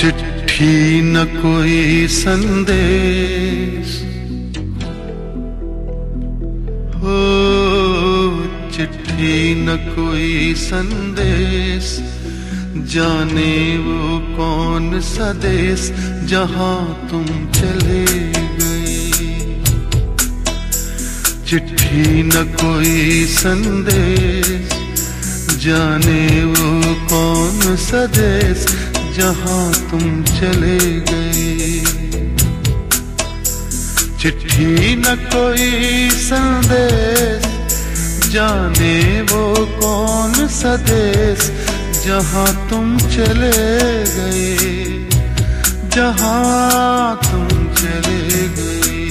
चिट्ठी न कोई संदेश। हो, चिट्ठी न कोई संदेश। जाने वो कौन सा देश जहाँ तुम चले गए। चिट्ठी न कोई संदेश। जाने वो कौन सा देश जहाँ तुम चले गए। चिट्ठी न कोई संदेश, जाने वो कौन सा देश जहाँ तुम चले गए। जहाँ तुम चले गए।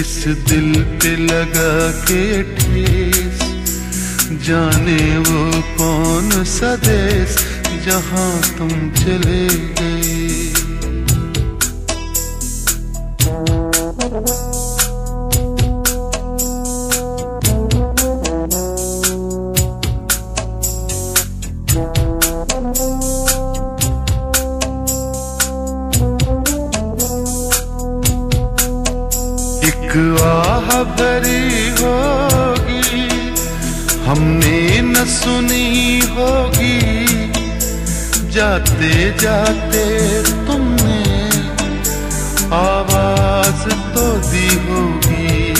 इस दिल पे लगा के ठेस, जाने वो कौन सा देश जहाँ तुम चले गए। एक आह भरी होगी हमने न सुनी होगी। जाते जाते तुमने आवाज़ तो दी होगी।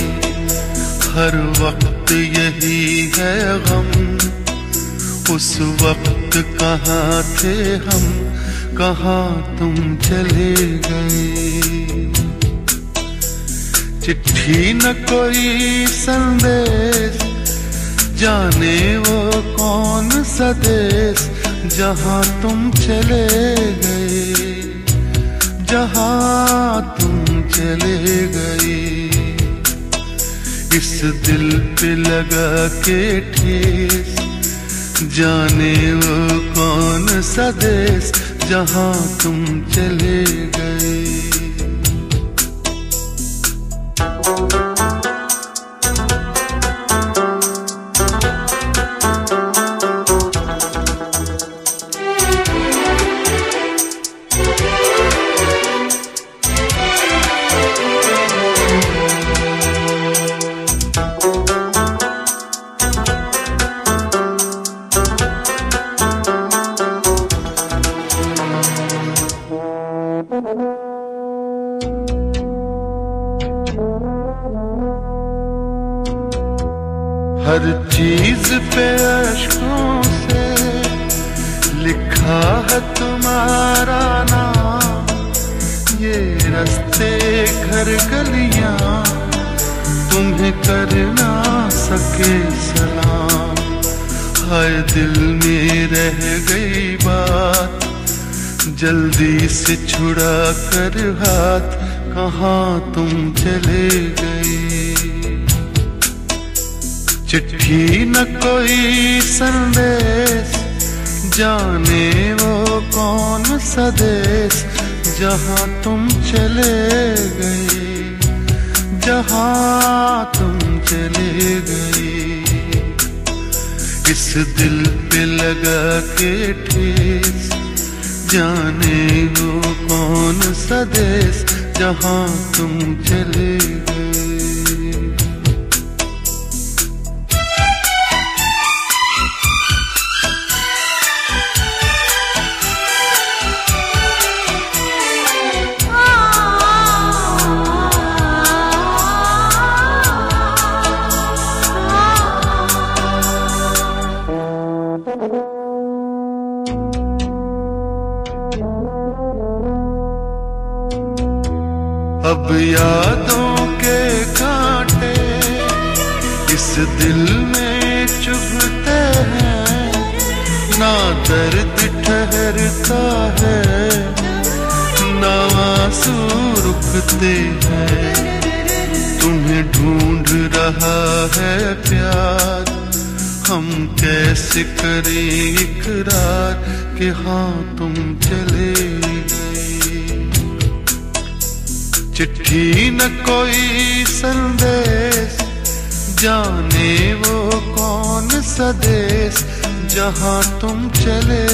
हर वक्त यही है गम। उस वक्त कहाँ थे हम? कहाँ तुम चले गए? चिट्ठी न कोई संदेश। जाने वो कौन सा देश? जहाँ तुम चले गए, जहाँ तुम चले गए, इस दिल पे लगा के ठेस, जाने वो कौन सा देश, जहाँ तुम चले गए। हर चीज़ पे अशकों से लिखा है तुम्हारा नाम। ये रास्ते घर गलियाँ, तुम्हें कर ना सके सलाम। हाय दिल में रह गई बात, जल्दी से छुड़ा कर हाथ, कहाँ तुम चले गए? चिट्ठी न कोई संदेश। जाने वो कौन सा देश, जहाँ तुम चले गए। जहाँ तुम चले गए। इस दिल पे लगा के ठेस। जाने वो कौन सा देश, जहाँ तुम चले गए अब यादों के कांटे इस दिल में चुभते हैं। ना दर्द ठहरता है, ना आँसू रुकते हैं। तुम्हें ढूंढ रहा है प्यार, हम कैसे करें इकरार कि हाँ तुम चले। गए चिट्ठी न कोई संदेश। जाने वो कौन सा देश जहाँ तुम चले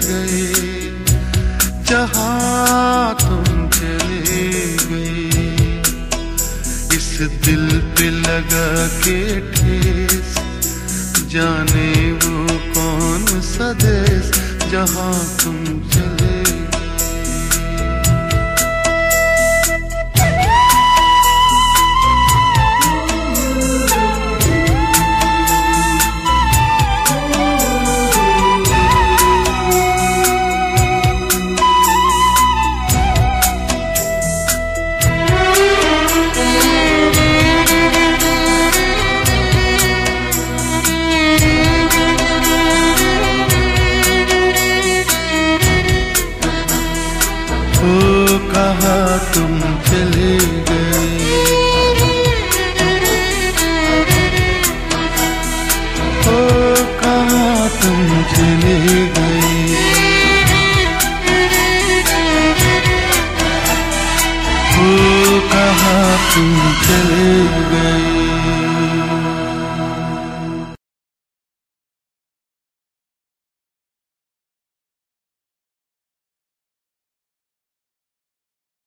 गए। जहाँ तुम चले गए। इस दिल पे लगा के ठेस। जाने वो कौन सा देश जहाँ तुम चले कहा तुम चले गए। ओ कहा तुम चले गए। ओ कहा तुम चले गए।